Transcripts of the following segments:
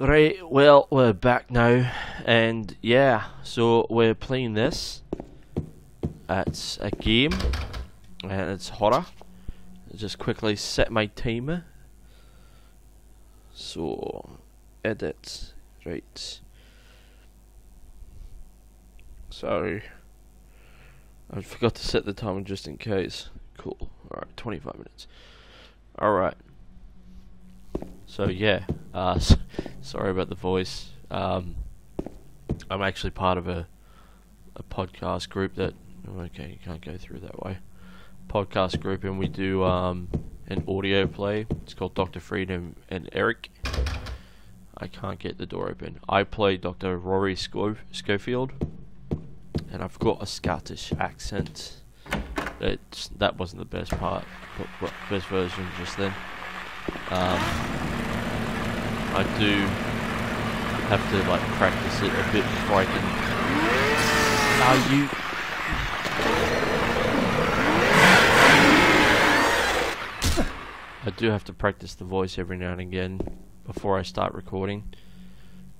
Right, well, we're back now, and yeah, so we're playing this. It's a game, and it's horror. Just quickly set my timer. So, edit, right. Sorry. I forgot to set the timer just in case. Cool. Alright, 25 minutes. Alright. So yeah, uh, sorry about the voice. Um, I'm actually part of a a podcast group that okay, you can't go through that way. Podcast group, and we do um, an audio play. It's called Doctor Freedom and Eric. I can't get the door open. I play Doctor Rory Sco- Schofield, and I've got a Scottish accent. It's, that wasn't the best part, best version just then. Um, I do have to like practice it a bit before I can. Are you? I do have to practice the voice every now and again before I start recording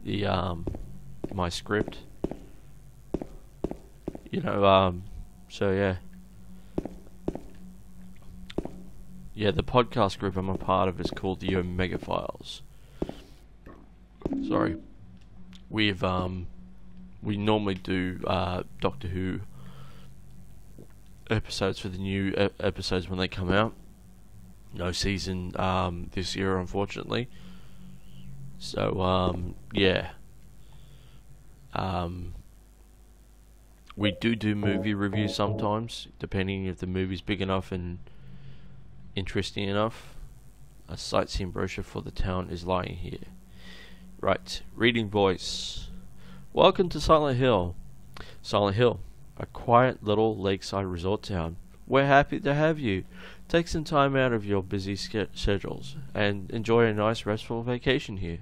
the um my script. You know, um, so yeah. Yeah, the podcast group I'm a part of is called the Omega Files. Sorry. We've um we normally do uh Doctor Who episodes for the new episodes when they come out. No season um this year unfortunately. So um yeah. Um we do do movie reviews sometimes, depending if the movie's big enough and interesting enough. A sightseeing brochure for the town is lying here. Right, reading voice. Welcome to Silent Hill. Silent Hill, a quiet little lakeside resort town. We're happy to have you. Take some time out of your busy schedules and enjoy a nice restful vacation here.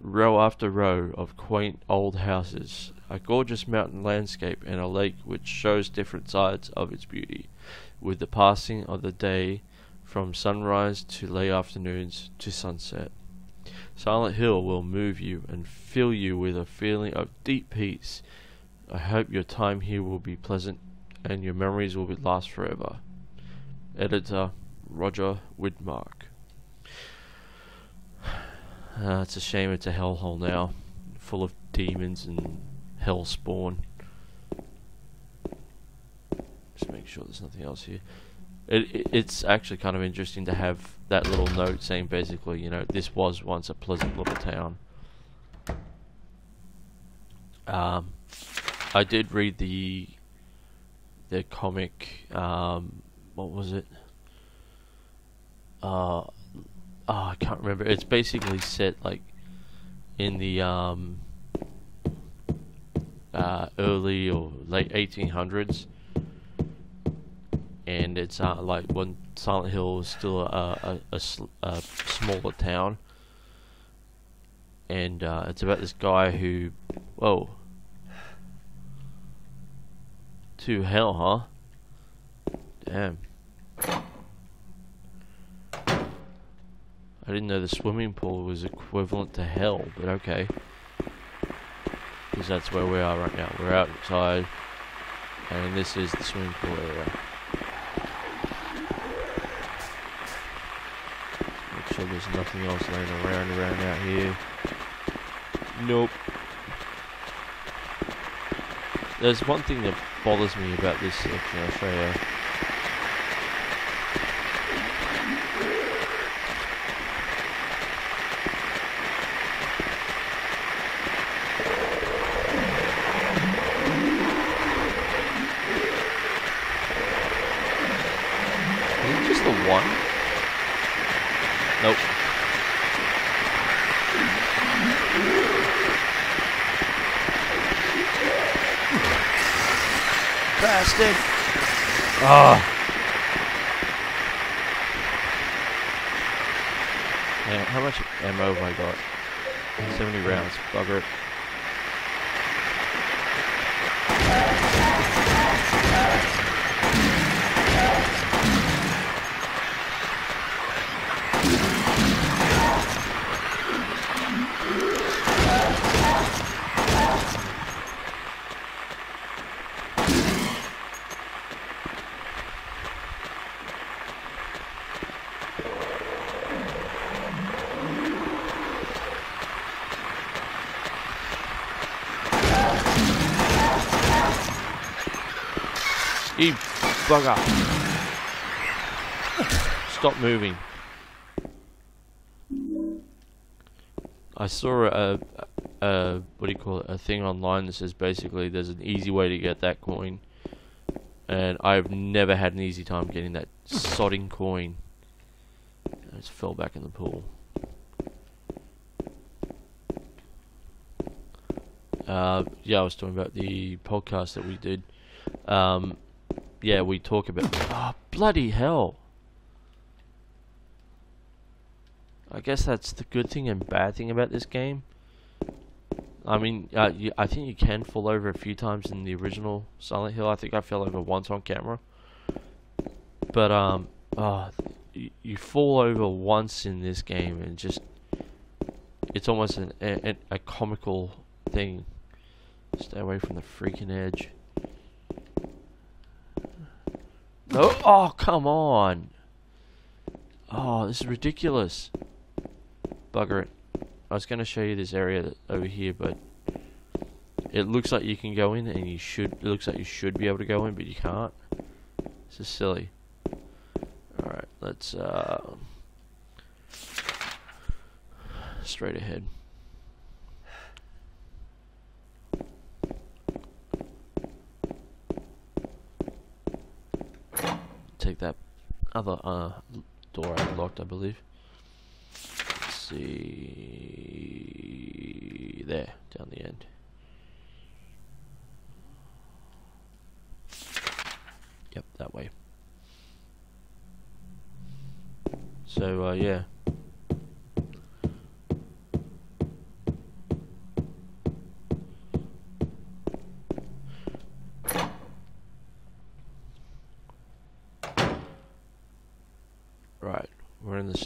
Row after row of quaint old houses, a gorgeous mountain landscape, and a lake which shows different sides of its beauty, with the passing of the day from sunrise to late afternoons to sunset. Silent Hill will move you and fill you with a feeling of deep peace. I hope your time here will be pleasant and your memories will last forever. Editor Roger Widmark. Uh, it's a shame it's a hellhole now, full of demons and hell spawn. Just make sure there's nothing else here. It, it it's actually kind of interesting to have that little note saying basically, you know, this was once a pleasant little town. Um, I did read the the comic. Um, what was it? Uh, oh, I can't remember. It's basically set like in the um, uh, early or late 1800s, and it's uh, like when Silent Hill was still a, a, a, a smaller town, and uh, it's about this guy who, whoa, to hell, huh? Damn. I didn't know the swimming pool was equivalent to hell, but okay. Because that's where we are right now. We're outside, and this is the swimming pool area. There's nothing else laying around around out here. Nope. There's one thing that bothers me about this section. I'll show you. Is it just the one? Nope. Bastard! Ah. Man, how much ammo have I got? 70 rounds. Bugger it. You bugger. Stop moving. I saw a, a, what do you call it, a thing online that says basically there's an easy way to get that coin. And I've never had an easy time getting that sodding coin. I just fell back in the pool. Uh, yeah, I was talking about the podcast that we did. Um, yeah, we talk about. Oh, bloody hell! I guess that's the good thing and bad thing about this game. I mean, uh, you, I think you can fall over a few times in the original Silent Hill. I think I fell over once on camera. But um, oh, you, fall over once in this game and just it's almost an, a, a comical thing. Stay away from the freaking edge. No, oh come on! Oh, this is ridiculous. Bugger it. I was going to show you this area over here, but it looks like you can go in, and you should. It looks like you should be able to go in, but you can't. This is silly. All right, let's uh, straight ahead. Take that other uh, door unlocked, I believe. See. There down the end. Yep that way. So uh, yeah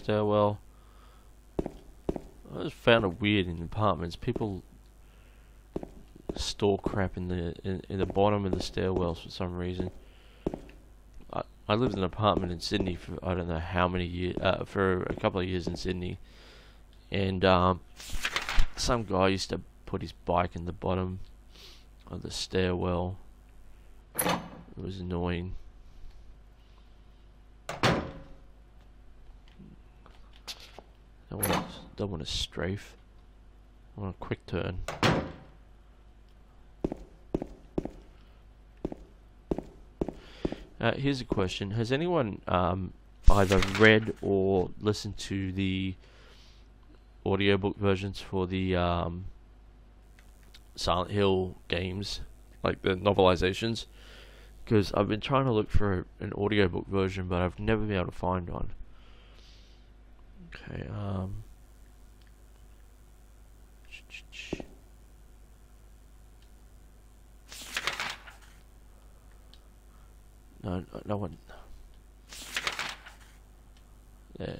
stairwell I just found it weird in apartments. People store crap in the in, in the bottom of the stairwells for some reason. I I lived in an apartment in Sydney for I don't know how many years uh, for a couple of years in Sydney, and um, some guy used to put his bike in the bottom of the stairwell. It was annoying. Don't want to, don't want to strafe. I want a quick turn. Uh, here's a question: Has anyone um, either read or listened to the audiobook versions for the um, Silent Hill games, like the novelizations? Because I've been trying to look for an audiobook version, but I've never been able to find one. Okay, um... No, no one... There.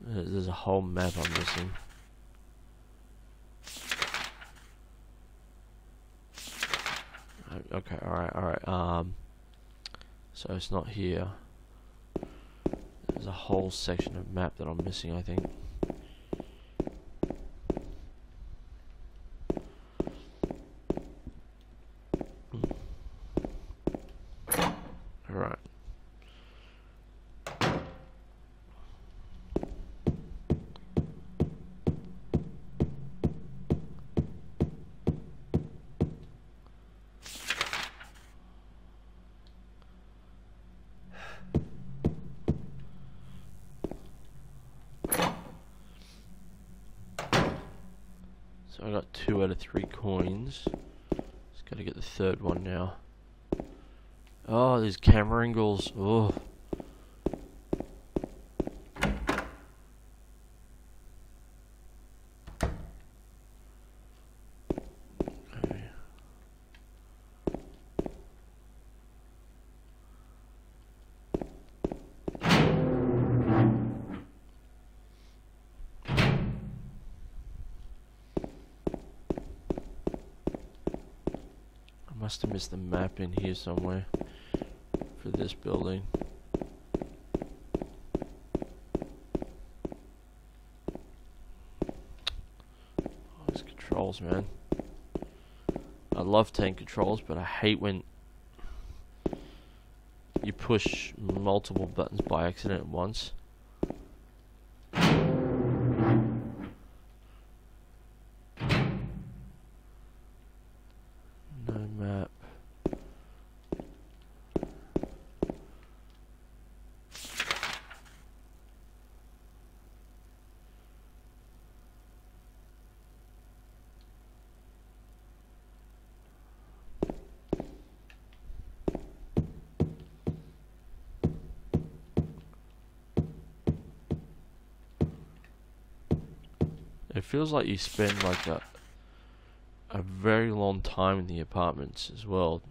There's a whole map I'm missing. Okay, alright, alright, um... So it's not here. There's a whole section of map that I'm missing, I think. I got two out of three coins. Just gotta get the third one now. Oh, these camera angles. Oh. The map in here somewhere for this building. Oh, these controls, man. I love tank controls, but I hate when you push multiple buttons by accident at once. Feels like you spend like a a very long time in the apartments as well.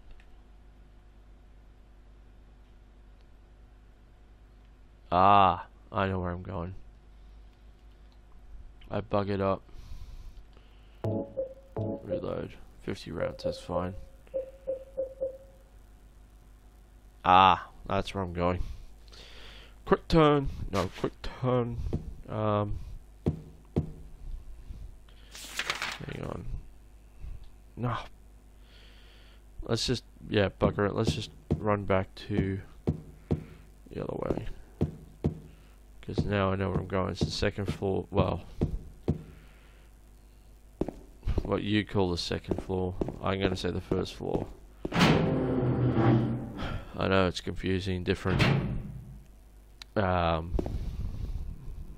Ah, I know where I'm going. I bug it up. Reload. 50 rounds, that's fine. Ah, that's where I'm going. Quick turn. No, quick turn. Um, hang on. No. Let's just, yeah, bugger it. Let's just run back to the other way. Because now I know where I'm going. It's the second floor. Well, what you call the second floor. I'm going to say the first floor. I know it's confusing. Different um,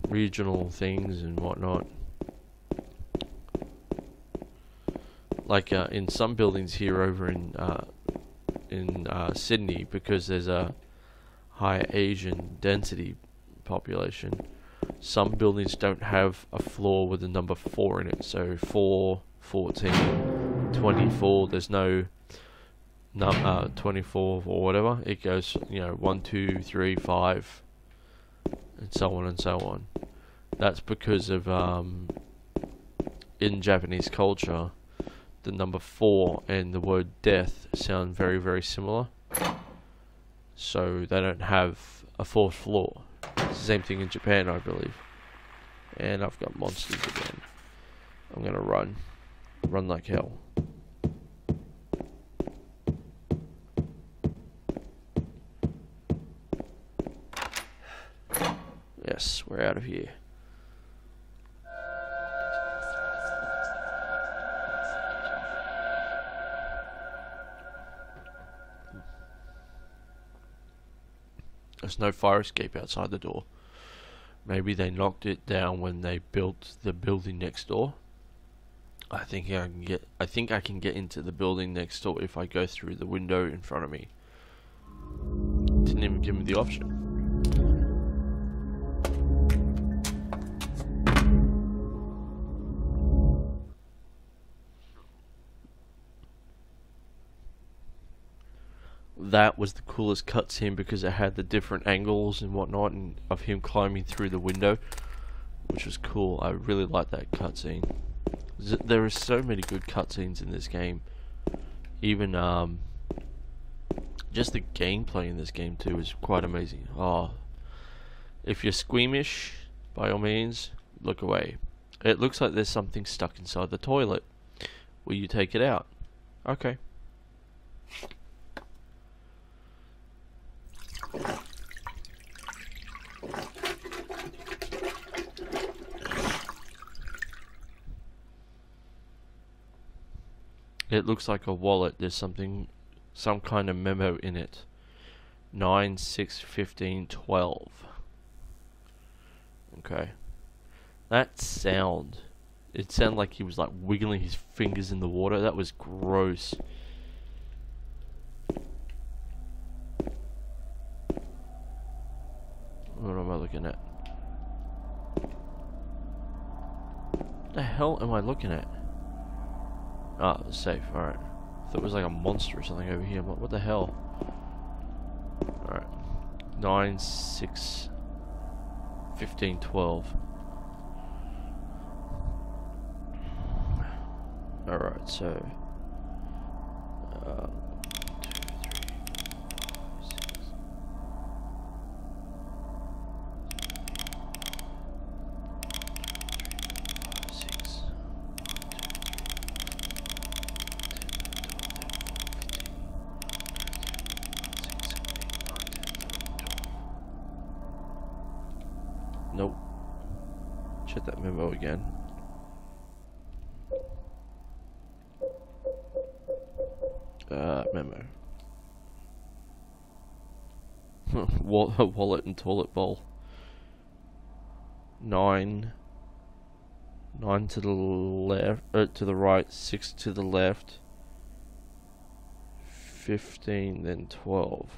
regional things and whatnot. Like uh, in some buildings here over in uh, in uh, Sydney, because there's a high Asian density population, some buildings don't have a floor with the number 4 in it. So 4, 14, 24, there's no num uh, 24 or whatever. It goes, you know, 1, 2, 3, 5, and so on and so on. That's because of, um, in Japanese culture, the number 4 and the word death sound very, very similar. So they don't have a fourth floor. It's the same thing in Japan, I believe. And I've got monsters again. I'm gonna run. Run like hell. Yes, we're out of here. No fire escape outside the door. Maybe they knocked it down when they built the building next door. I think I can get I think I can get into the building next door if I go through the window in front of me. Didn't even give me the option. That was the coolest cutscene because it had the different angles and whatnot and of him climbing through the window, which was cool. I really liked that cutscene. There are so many good cutscenes in this game. Even um, just the gameplay in this game too is quite amazing. Oh, if you're squeamish, by all means, look away. It looks like there's something stuck inside the toilet. Will you take it out? Okay. It looks like a wallet. There's something, some kind of memo in it. 9, 6, 15, 12. Okay. That sound. It sounded like he was like wiggling his fingers in the water. That was gross. What am I looking at? What the hell am I looking at? Ah, oh, safe, alright. Thought it was like a monster or something over here. What, what the hell? Alright. 9, 6, 15, 12. Alright, so... Uh, check that memo again. Uh, memo. Wallet and toilet bowl. Nine. Nine to the left, uh, to the right, six to the left. Fifteen, then twelve.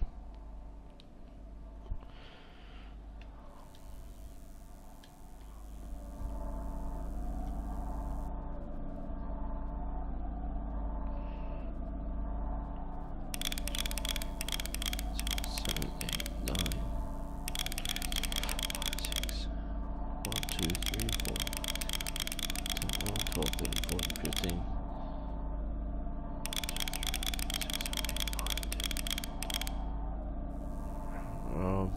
Seven, eight, nine, five, six, one, two, three, four, ten, eleven, twelve, thirteen, fourteen, fifteen. Um,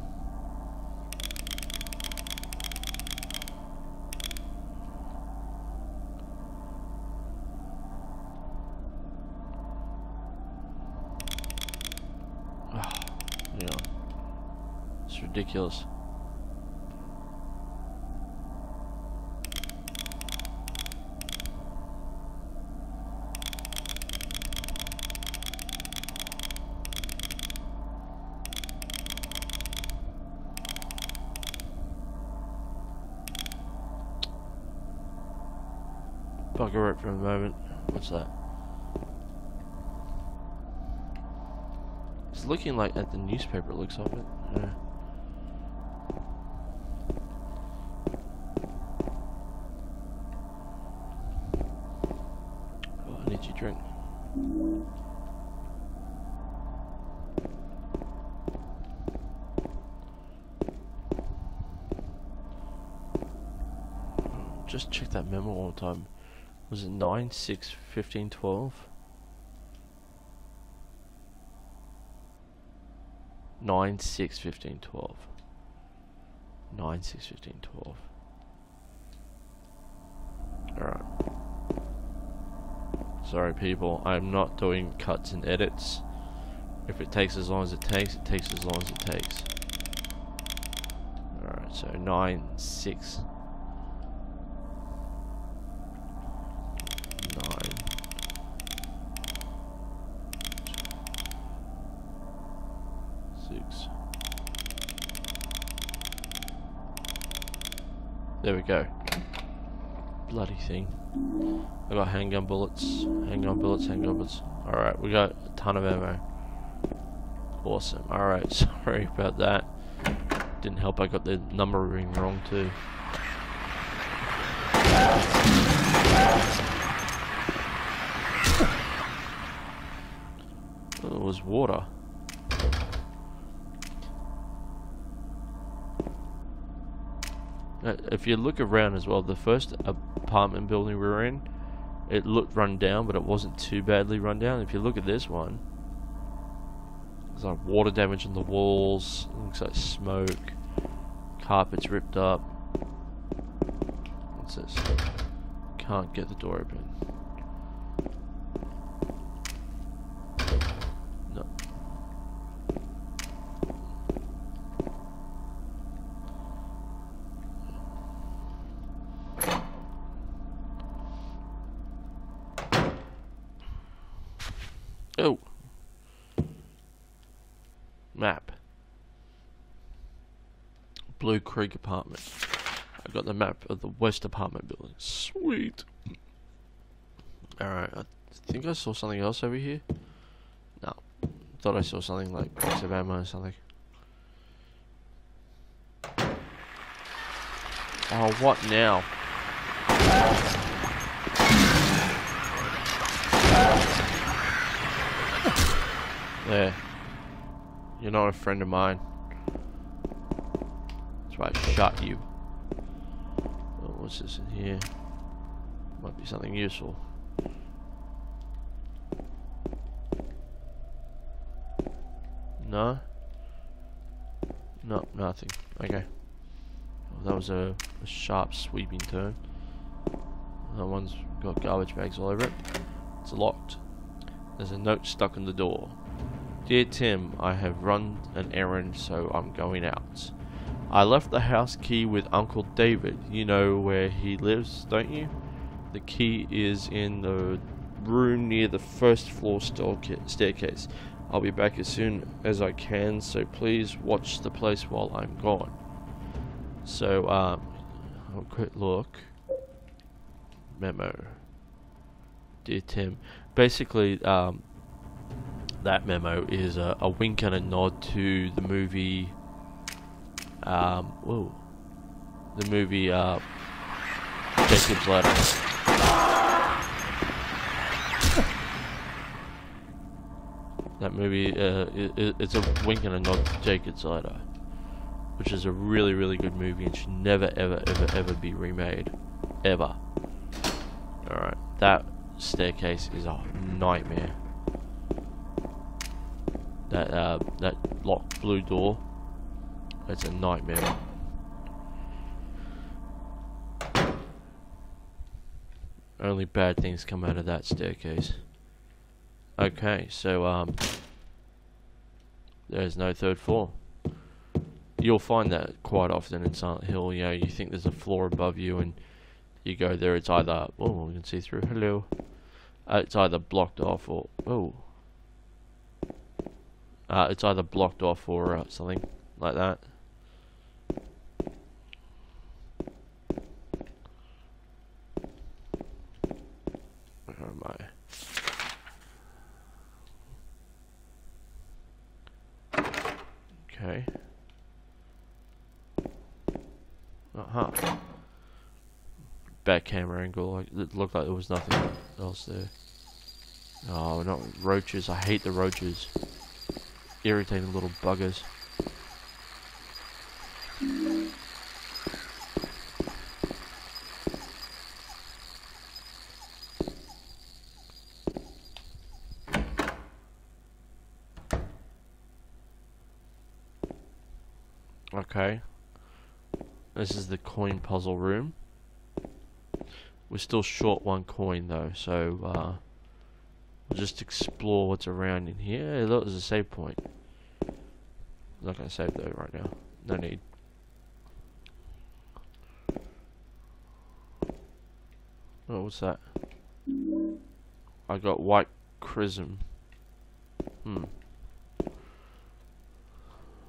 ah, you know, it's ridiculous. Bugger it for a moment. What's that? It's looking like at the newspaper looks of it. Yeah. Oh, I need your drink. Just check that memo all the time. Was it 9, 6, 15, 12? 9, 6, 15, 12. 9, 6, 15, 12. Alright. Sorry people, I'm not doing cuts and edits. If it takes as long as it takes, it takes as long as it takes. Alright, so 9, 6, nine. Six. There we go. Bloody thing. I got handgun bullets, handgun bullets, handgun bullets. Alright, we got a ton of ammo. Awesome. Alright, sorry about that. Didn't help I got the numbering wrong too. It was water. Uh, if you look around as well, the first apartment building we were in, it looked run down, but it wasn't too badly run down. If you look at this one, there's like water damage on the walls, looks like smoke, carpets ripped up. What's this? Can't get the door open. No. Oh. Map. Blue Creek apartment. I got the map of the West apartment building. Sweet. Alright, I think I saw something else over here. No. Thought I saw something like box of ammo or something. Oh, what now? There. You're not a friend of mine. I shot you. Oh, what's this in here? Might be something useful. No? No, nothing. Okay. Well, that was a, a sharp sweeping turn. That one's got garbage bags all over it. It's locked. There's a note stuck in the door. Dear Tim, I have run an errand, so I'm going out. I left the house key with Uncle David. You know where he lives, don't you? The key is in the room near the first floor staircase. I'll be back as soon as I can, so please watch the place while I'm gone. So, um, a quick look. Memo. Dear Tim. Basically, um, that memo is a, a, wink and a nod to the movie. Um, whoa. The movie, uh, Jacob's Ladder. that movie, uh, it, it's a wink and a nod to Jacob's Ladder which is a really, really good movie and should never, ever, ever, ever be remade. Ever. Alright, that staircase is a nightmare. That, uh, that locked blue door, that's a nightmare. Only bad things come out of that staircase. Okay, so, um, there's no third floor you'll find that quite often in Silent Hill. You know, you think there's a floor above you, and you go there. It's either oh, you can see through. Hello. Uh, it's either blocked off or oh. Uh, it's either blocked off or uh, something like that. Where am I? Okay. Uh huh. Bad camera angle. Like it looked like there was nothing else there. Oh, not roaches. I hate the roaches. Irritating little buggers. Okay. This is the coin puzzle room. We're still short one coin though, so uh, we'll just explore what's around in here. Look, there's a save point. I'm not going to save though right now. No need. Oh, what's that? I got white chrism. Hmm.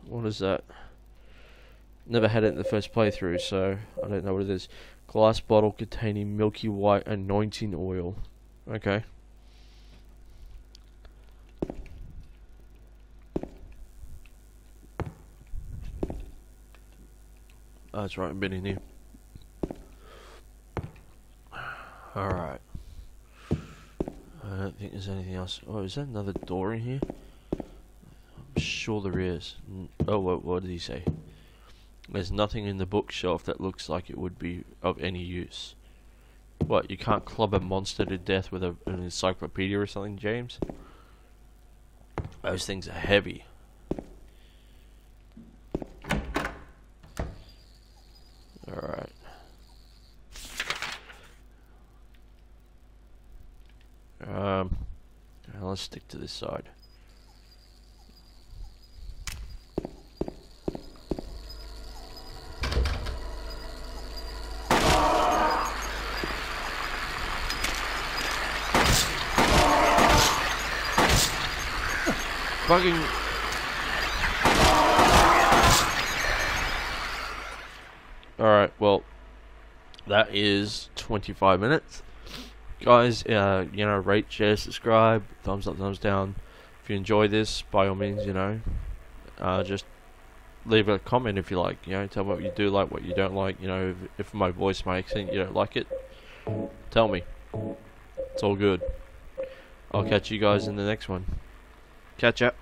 What is that? Never had it in the first playthrough, so I don't know what it is. Glass bottle containing milky white anointing oil. Okay. Oh, that's right, I've been in here. Alright. I don't think there's anything else. Oh, is that another door in here? I'm sure there is. Oh, what, what did he say? There's nothing in the bookshelf that looks like it would be of any use. What, you can't club a monster to death with a, an encyclopedia or something, James? Those things are heavy. Alright. Um, let's stick to this side. Fucking... Alright, well, that is 25 minutes. Guys, uh, you know, rate, share, subscribe, thumbs up, thumbs down. If you enjoy this, by all means, you know, uh, just leave a comment if you like. You know, tell me what you do like, what you don't like. You know, if, if my voice, my accent, you don't like it, tell me. It's all good. I'll catch you guys in the next one. Catch up.